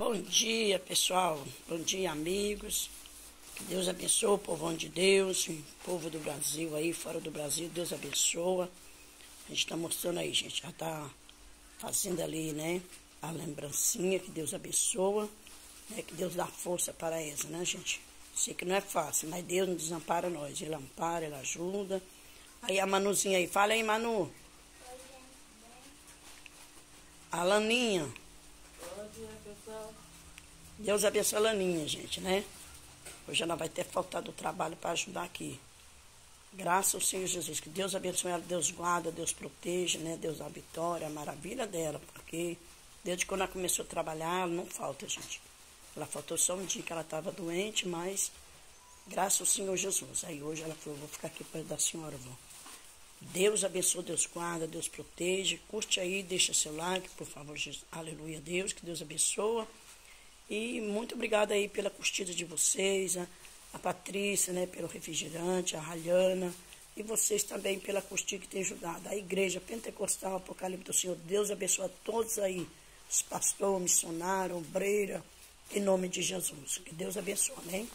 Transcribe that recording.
Bom dia, pessoal. Bom dia, amigos. Que Deus abençoe o povão de Deus, o povo do Brasil aí, fora do Brasil. Deus abençoa. A gente está mostrando aí, gente. Já está fazendo ali, né? A lembrancinha. Que Deus abençoa. Né, que Deus dá força para essa, né, gente? Sei que não é fácil, mas Deus não desampara nós. Ele ampara, ele ajuda. Aí a Manuzinha aí. Fala aí, Manu. A Laninha. Deus abençoe a Laninha, gente, né? Hoje ela vai ter faltado o trabalho para ajudar aqui. Graças ao Senhor Jesus. Que Deus abençoe ela, Deus guarda, Deus proteja, né? Deus dá vitória, a maravilha dela. Porque desde quando ela começou a trabalhar, não falta, gente. Ela faltou só um dia que ela estava doente, mas graças ao Senhor Jesus. Aí hoje ela falou, vou ficar aqui perto da senhora, vó. Deus abençoe, Deus guarda, Deus protege. Curte aí, deixa seu like, por favor. Jesus. Aleluia, Deus, que Deus abençoe. E muito obrigada aí pela curtida de vocês, a, a Patrícia, né, pelo refrigerante, a Rayana, e vocês também pela curtida que tem ajudado. A Igreja Pentecostal Apocalipse do Senhor, Deus abençoe a todos aí, os pastores, missionários, obreira, em nome de Jesus. Que Deus abençoe, amém?